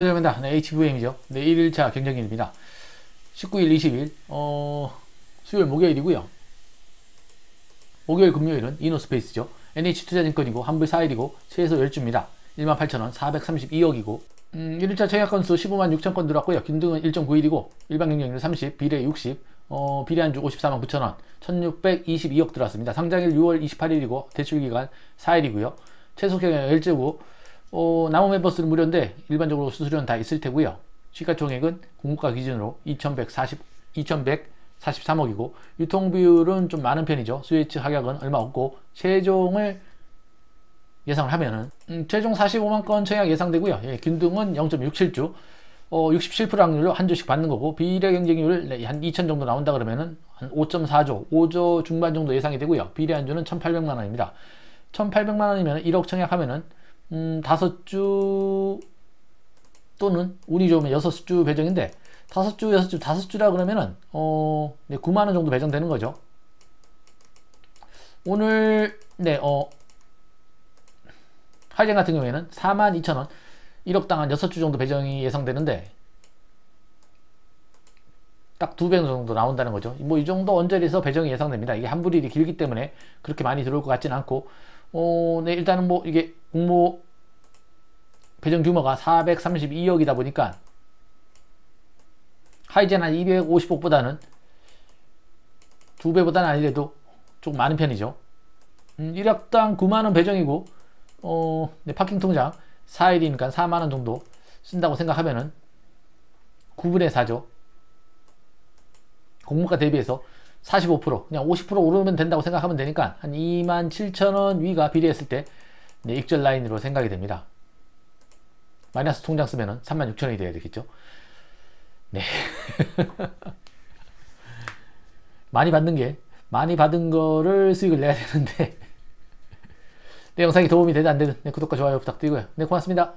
안녕하십니까. 네, HVM이죠. 네, 1일차 경쟁일입니다. 19일, 20일, 어, 수요일, 목요일이고요. 목요일, 금요일은 이노스페이스죠. NH투자증권이고, 환불 4일이고, 최소 10주입니다. 18,000원, 432억이고, 음, 1일차 청약 건수 15만 6천 건 들어왔고요. 균등은 1.91이고, 일반 경쟁률 30, 비례 60, 어, 비례한주 54만 9천 원, 1622억 들어왔습니다. 상장일 6월 28일이고, 대출기간 4일이고요. 최소 경영 10주고, 어, 남은 멤버스는 무료인데 일반적으로 수수료는 다 있을 테고요. 시가총액은 공급가 기준으로 2140, 2143억이고 유통 비율은 좀 많은 편이죠. 수혜치 하격은 얼마 없고 최종을 예상을 하면은 음, 최종 45만 건 청약 예상되고요. 예, 균등은 0.67주 어, 67% 확률로 한 주씩 받는 거고 비례 경쟁률 네, 한 2천 정도 나온다 그러면은 한 5.4조, 5조 중반 정도 예상이 되고요. 비례 한주는 1,800만 원입니다. 1,800만 원이면 1억 청약하면은 음, 다섯 주 또는 운이 좋으면 여섯 주 배정인데 다섯 주, 여섯 주, 다섯 주라 그러면은 어, 네, 9만 원 정도 배정되는 거죠. 오늘 네, 어 하이젠 같은 경우에는 4만 2천 원 1억 당한 6주 정도 배정이 예상되는데 딱 두 배 정도 나온다는 거죠. 뭐 이 정도 언저리에서 배정이 예상됩니다. 이게 환불일이 길기 때문에 그렇게 많이 들어올 것 같지는 않고 어, 네, 일단은 뭐 이게 공모 배정 규모가 432억이다 보니까 하이젠 한 250억보다는 두 배보다는 아니래도 좀 많은 편이죠. 음, 1억당 9만원 배정이고, 어, 네, 파킹 통장 4일이니까 4만원 정도 쓴다고 생각하면은 9분의 4죠. 공모가 대비해서 45% 그냥 50% 오르면 된다고 생각하면 되니까 한 2만 7천원 위가 비례했을 때 네, 익절 라인으로 생각이 됩니다. 마이너스 통장 쓰면은 3만 6천원이 돼야 되겠죠. 네. 많이 받는 게 많이 받은 거를 수익을 내야 되는데 내 영상이 도움이 되지 안 되는 네, 구독과 좋아요 부탁드리고요. 네 고맙습니다.